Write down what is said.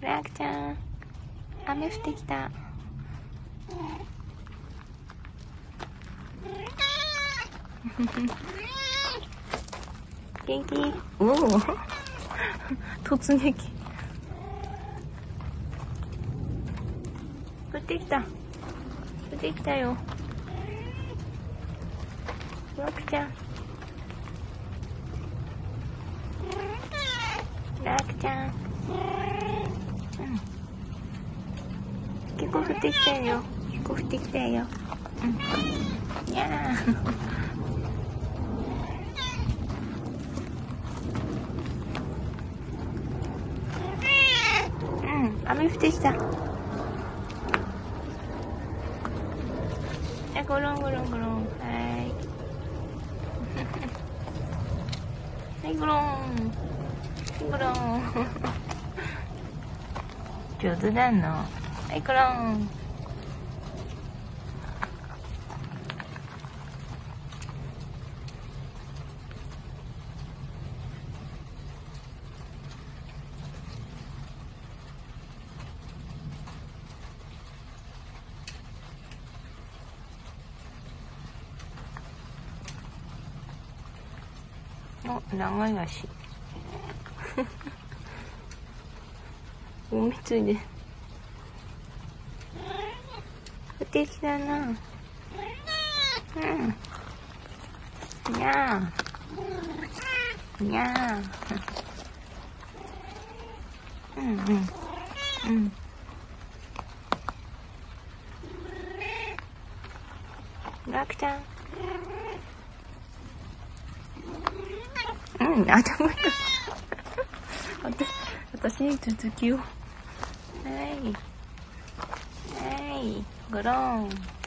ラクちゃん雨降ってきた。元気？おお。突撃。降ってきた。降ってきたよ。ラクちゃん。ラクちゃんうん。結構降ってきたよ結構降ってきたようんにゃーうん雨降ってきたあゴロンゴロンゴロンはいはいゴロンゴロン上手だのはいゴロン長い足おみついで不敵だな。うん。にゃー。にゃー。うんうん。うん。ガクちゃん。うん、頭が。私に続きを。はい。はい。ゴロン。